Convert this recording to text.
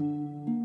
Música